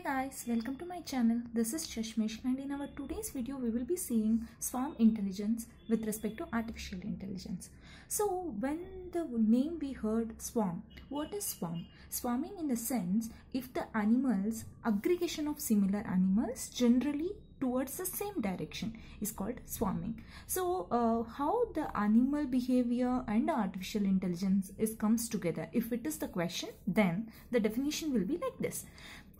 Hey guys, welcome to my channel. This is Chashmish and in our today's video we will be seeing swarm intelligence with respect to artificial intelligence. So when the name we heard swarm, what is swarm? Swarming in the sense if the animals, aggregation of similar animals generally towards the same direction is called swarming so uh, how the animal behavior and artificial intelligence is comes together if it is the question then the definition will be like this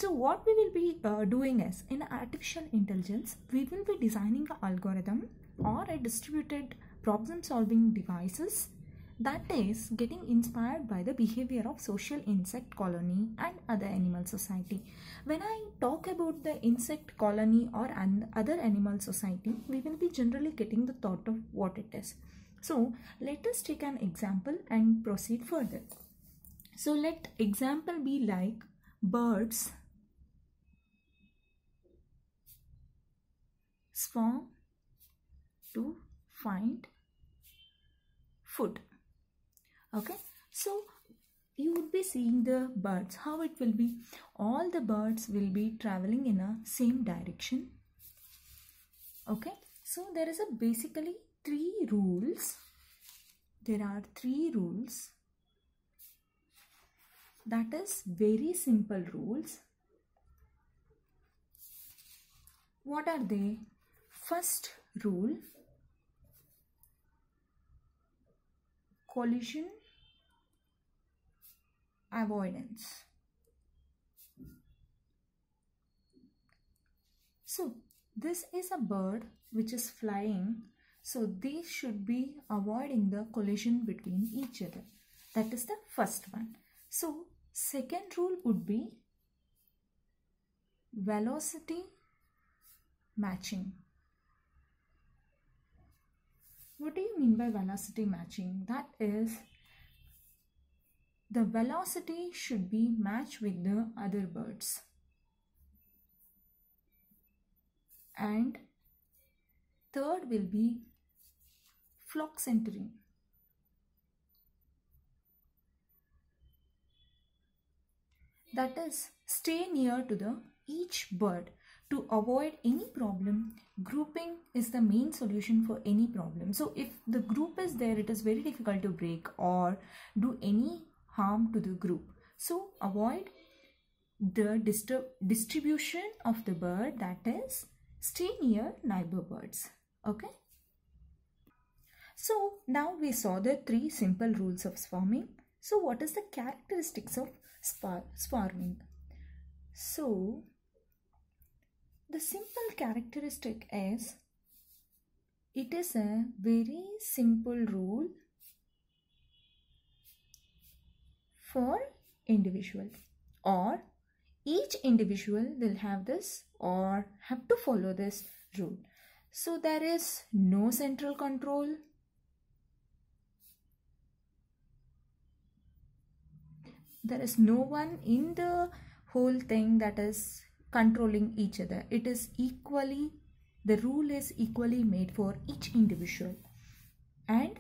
so what we will be uh, doing is in artificial intelligence we will be designing an algorithm or a distributed problem solving devices that is getting inspired by the behavior of social insect colony and other animal society. When i talk about the insect colony or other animal society we will be generally getting the thought of what it is. So let us take an example and proceed further. So let example be like birds swarm to find food. Okay so you would be seeing the birds. How it will be? All the birds will be traveling in a same direction. Okay so there is a basically three rules. There are three rules. That is very simple rules. What are they first rule collision avoidance. So this is a bird which is flying. So they should be avoiding the collision between each other. That is the first one. So second rule would be velocity matching. What do you mean by velocity matching? That is the velocity should be matched with the other birds. And third will be flock centering. That is stay near to the each bird to avoid any problem grouping is the main solution for any problem so if the group is there it is very difficult to break or do any harm to the group. So avoid the disturb distribution of the bird that is stay near neighbor birds. Okay. So now we saw the three simple rules of swarming. So what is the characteristics of swarming? So the simple characteristic is it is a very simple rule for individual or each individual will have this or have to follow this rule. So there is no central control. There is no one in the whole thing that is controlling each other. It is equally, the rule is equally made for each individual. And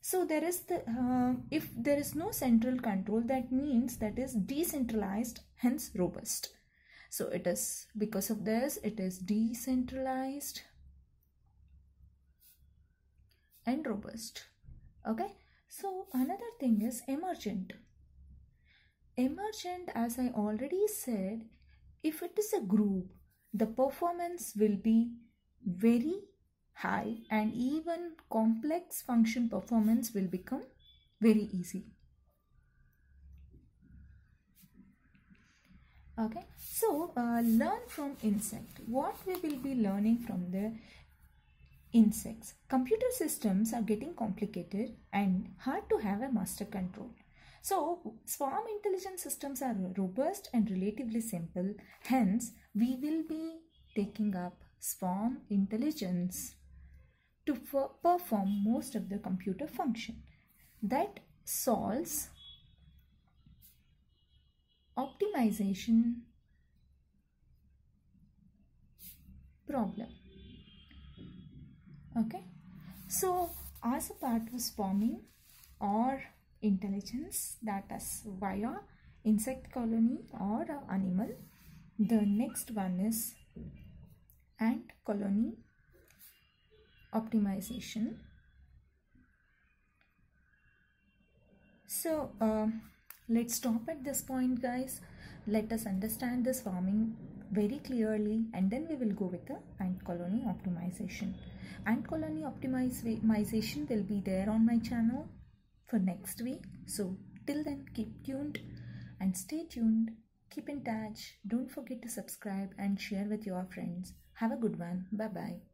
so there is the, uh, if there is no central control, that means that is decentralized, hence robust. So it is, because of this, it is decentralized and robust. Okay. So another thing is emergent. Emergent, as I already said, if it is a group, the performance will be very high and even complex function performance will become very easy. Okay, so uh, learn from insect. What we will be learning from the insects. Computer systems are getting complicated and hard to have a master control. So, swarm intelligence systems are robust and relatively simple. Hence, we will be taking up swarm intelligence to perform most of the computer function. That solves optimization problem. Okay? So as a part of swarming or intelligence that is via insect colony or animal. The next one is ant colony optimization. So uh, let's stop at this point guys. Let us understand this swarming very clearly and then we will go with the ant colony optimization. Ant colony optimization will be there on my channel for next week. So till then keep tuned and stay tuned. Keep in touch. Don't forget to subscribe and share with your friends. Have a good one. Bye bye